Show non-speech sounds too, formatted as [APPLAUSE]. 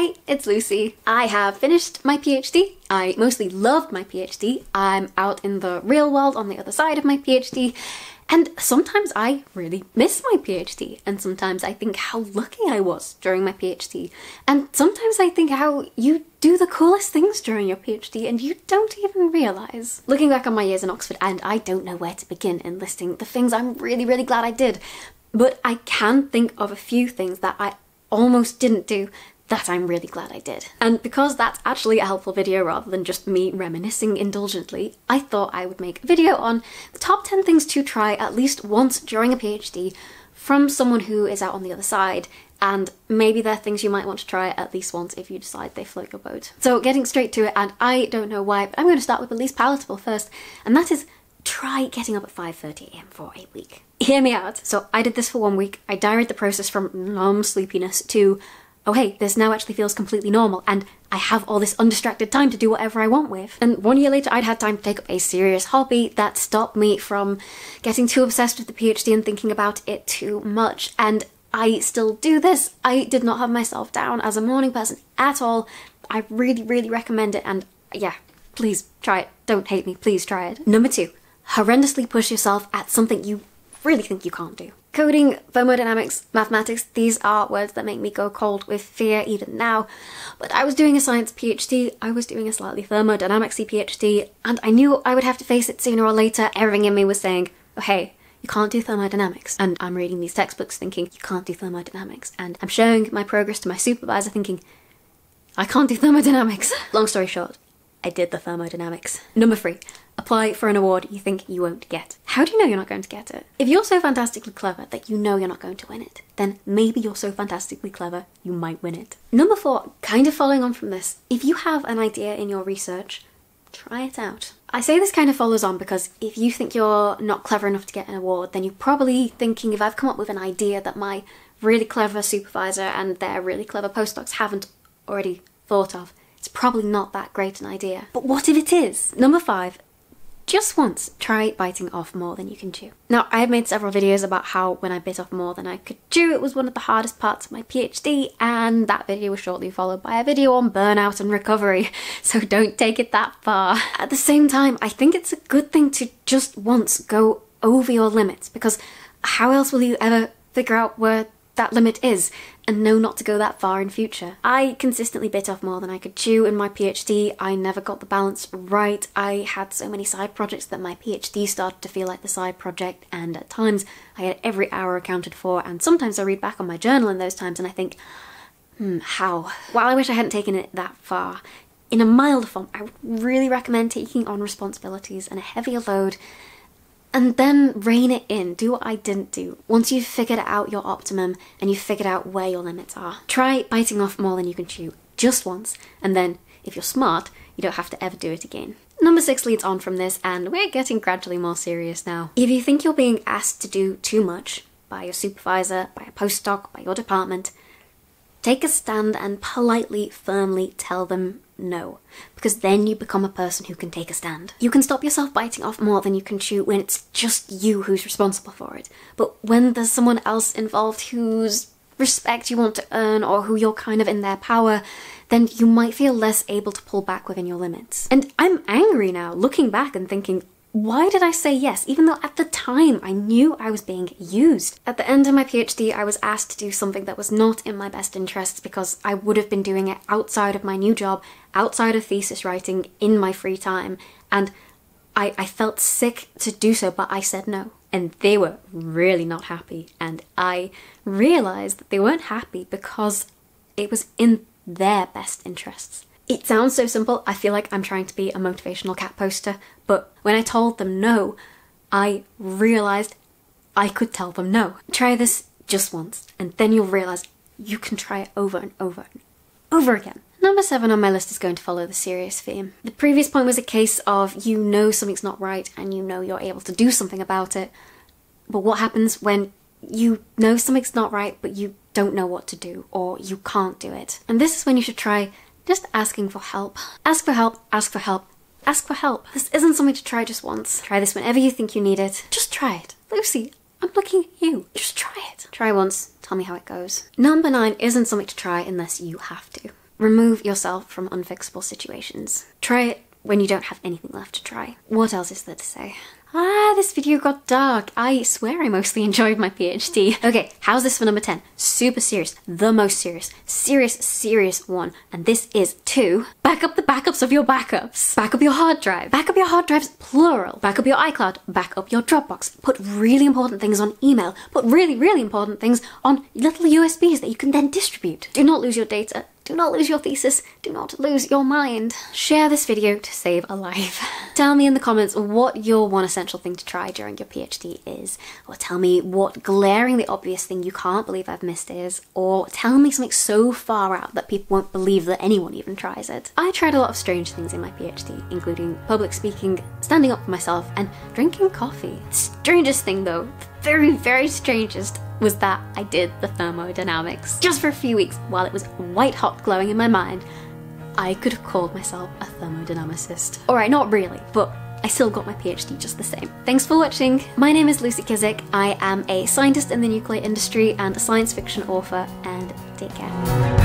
Hi, it's Lucy. I have finished my PhD. I mostly loved my PhD. I'm out in the real world on the other side of my PhD. And sometimes I really miss my PhD, and sometimes I think how lucky I was during my PhD, and sometimes I think how you do the coolest things during your PhD and you don't even realise. Looking back on my years in Oxford, and I don't know where to begin in listing the things I'm really, really glad I did, but I can think of a few things that I almost didn't do that I'm really glad I did. And because that's actually a helpful video rather than just me reminiscing indulgently, I thought I would make a video on the top 10 things to try at least once during a PhD from someone who is out on the other side and maybe they're things you might want to try at least once if you decide they float your boat. So getting straight to it, and I don't know why, but I'm going to start with the least palatable first, and that is try getting up at 5.30am for a week. Hear me out. So I did this for one week, I diaried the process from numb sleepiness to oh hey, this now actually feels completely normal and I have all this undistracted time to do whatever I want with. And one year later, I'd had time to take up a serious hobby that stopped me from getting too obsessed with the PhD and thinking about it too much. And I still do this. I did not have myself down as a morning person at all. I really, really recommend it. And yeah, please try it. Don't hate me. Please try it. Number two, horrendously push yourself at something you really think you can't do. Coding, thermodynamics, mathematics, these are words that make me go cold with fear even now. But I was doing a science PhD, I was doing a slightly thermodynamicsy PhD, and I knew I would have to face it sooner or later. Everything in me was saying, oh hey, you can't do thermodynamics. And I'm reading these textbooks thinking, you can't do thermodynamics. And I'm showing my progress to my supervisor thinking, I can't do thermodynamics. [LAUGHS] Long story short, I did the thermodynamics. Number three, apply for an award you think you won't get. How do you know you're not going to get it? If you're so fantastically clever that you know you're not going to win it, then maybe you're so fantastically clever you might win it. Number four, kind of following on from this, if you have an idea in your research, try it out. I say this kind of follows on because if you think you're not clever enough to get an award, then you're probably thinking if I've come up with an idea that my really clever supervisor and their really clever postdocs haven't already thought of, it's probably not that great an idea. But what if it is? Number five, just once try biting off more than you can chew. Now, I have made several videos about how when I bit off more than I could chew, it was one of the hardest parts of my PhD, and that video was shortly followed by a video on burnout and recovery, [LAUGHS] so don't take it that far. At the same time, I think it's a good thing to just once go over your limits, because how else will you ever figure out where that limit is and know not to go that far in future. I consistently bit off more than I could chew in my PhD. I never got the balance right. I had so many side projects that my PhD started to feel like the side project and at times I had every hour accounted for and sometimes I read back on my journal in those times and I think, hmm, how? While I wish I hadn't taken it that far, in a milder form, I would really recommend taking on responsibilities and a heavier load and then rein it in. Do what I didn't do. Once you've figured out your optimum and you've figured out where your limits are, try biting off more than you can chew just once, and then if you're smart, you don't have to ever do it again. Number six leads on from this, and we're getting gradually more serious now. If you think you're being asked to do too much by your supervisor, by a postdoc, by your department, take a stand and politely, firmly tell them no, because then you become a person who can take a stand. You can stop yourself biting off more than you can chew when it's just you who's responsible for it. But when there's someone else involved whose respect you want to earn or who you're kind of in their power, then you might feel less able to pull back within your limits. And I'm angry now, looking back and thinking, why did I say yes, even though at the time I knew I was being used? At the end of my PhD, I was asked to do something that was not in my best interests because I would have been doing it outside of my new job, outside of thesis writing, in my free time, and I, I felt sick to do so, but I said no. And they were really not happy, and I realised that they weren't happy because it was in their best interests. It sounds so simple, I feel like I'm trying to be a motivational cat poster, but when I told them no, I realised I could tell them no. Try this just once, and then you'll realise you can try it over and over and over again. Number seven on my list is going to follow the serious theme. The previous point was a case of you know something's not right and you know you're able to do something about it, but what happens when you know something's not right but you don't know what to do or you can't do it? And this is when you should try just asking for help. Ask for help, ask for help, ask for help. This isn't something to try just once. Try this whenever you think you need it. Just try it. Lucy, I'm looking at you. Just try it. Try once, tell me how it goes. Number nine isn't something to try unless you have to. remove yourself from unfixable situations. Try it when you don't have anything left to try. What else is there to say? Ah, this video got dark. I swear I mostly enjoyed my PhD. Okay, how's this for number 10? Super serious, the most serious, serious, serious one. And this is two, back up the backups of your backups. Back up your hard drive. Back up your hard drives, plural. Back up your iCloud. Back up your Dropbox. Put really important things on email. Put really, really important things on little USBs that you can then distribute. Do not lose your data. Do not lose your thesis. Do not lose your mind. Share this video to save a life. [LAUGHS] tell me in the comments what your one essential thing to try during your PhD is, or tell me what glaringly obvious thing you can't believe I've missed is, or tell me something so far out that people won't believe that anyone even tries it. I tried a lot of strange things in my PhD, including public speaking, standing up for myself, and drinking coffee. Strangest thing though, the very, very strangest was that I did the thermodynamics just for a few weeks while it was white hot glowing in my mind. I could have called myself a thermodynamicist. Alright, not really, but I still got my PhD just the same. Thanks for watching. My name is Lucy Kissick. I am a scientist in the nuclear industry and a science fiction author, and take care.